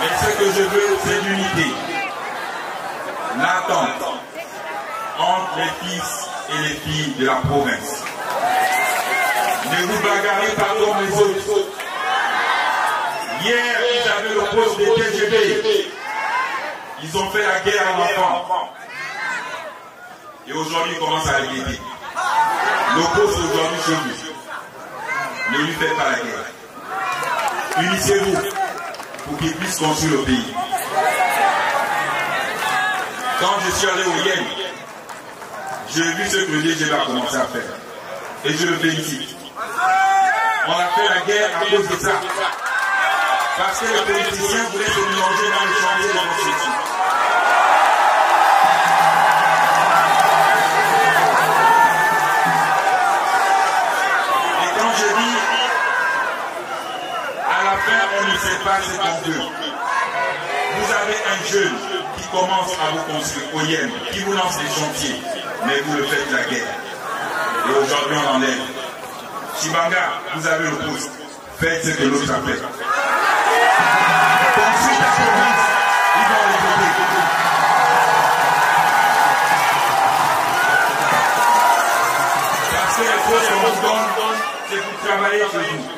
Mais ce que je veux, c'est l'unité. L'attente entre les fils et les filles de la province. Ne vous bagarrez pas comme les autres. Hier, ils avaient le des TGB. Ils ont fait la guerre à l'enfant. Et aujourd'hui, ils commencent à guetter. L'opposé aujourd'hui chez vous. Ne lui faites pas la guerre. Unissez-vous pour qu'il puisse construire le pays. Quand je suis allé au Yen, j'ai vu ce que le DGB a commencé à faire. Et je le félicite. On a fait la guerre à cause de ça. Parce que les politiciens voulaient se mélanger dans le chantier de la construction. Et quand je dis, à la fin, on ne sait Vous avez un jeune qui commence à vous construire au Yen, qui vous lance les chantiers, mais vous le faites la guerre. Et aujourd'hui, on enlève. Chibanga, vous avez le poste. Faites ce que l'autre a fait. Parce que les postes qu'on donne, c'est pour travailler chez vous.